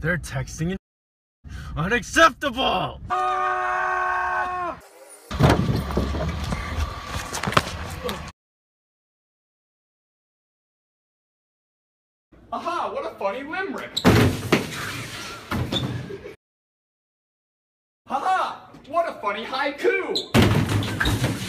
They're texting. It. Unacceptable! Ah! Aha, what a funny limerick! Haha, what a funny haiku!